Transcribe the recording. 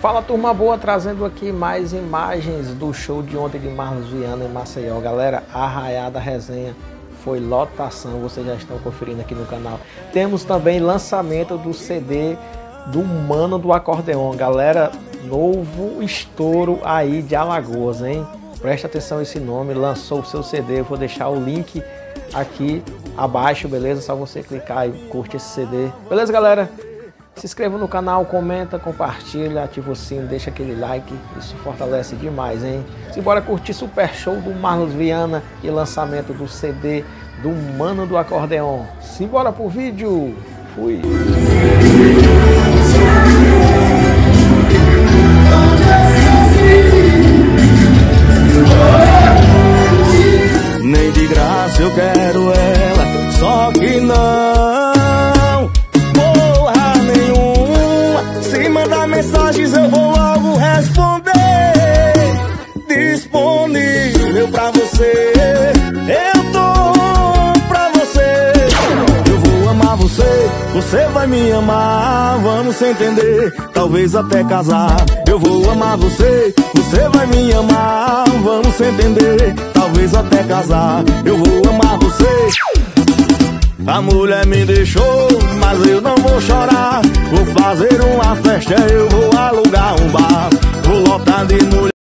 Fala turma boa, trazendo aqui mais imagens do show de ontem de Marlos Viana em Maceió. Galera, arraiada resenha foi lotação, vocês já estão conferindo aqui no canal. Temos também lançamento do CD do Mano do Acordeon. Galera, novo estouro aí de Alagoas, hein? Presta atenção esse nome, lançou o seu CD, eu vou deixar o link aqui abaixo, beleza? Só você clicar e curte esse CD. Beleza, galera? Se inscreva no canal, comenta, compartilha, ativa o sino, deixa aquele like, isso fortalece demais, hein? Simbora curtir super show do Marlos Viana e lançamento do CD do Mano do Acordeon. Simbora pro vídeo, fui! Nem de graça eu quero ela, só que não Disponível pra você. Eu tô pra você. Eu vou amar você, você vai me amar. Vamos se entender, talvez até casar. Eu vou amar você, você vai me amar. Vamos se entender, talvez até casar. Eu vou amar você. A mulher me deixou, mas eu não vou chorar. Vou fazer uma festa, eu vou alugar um bar. Vou lotar de mulher.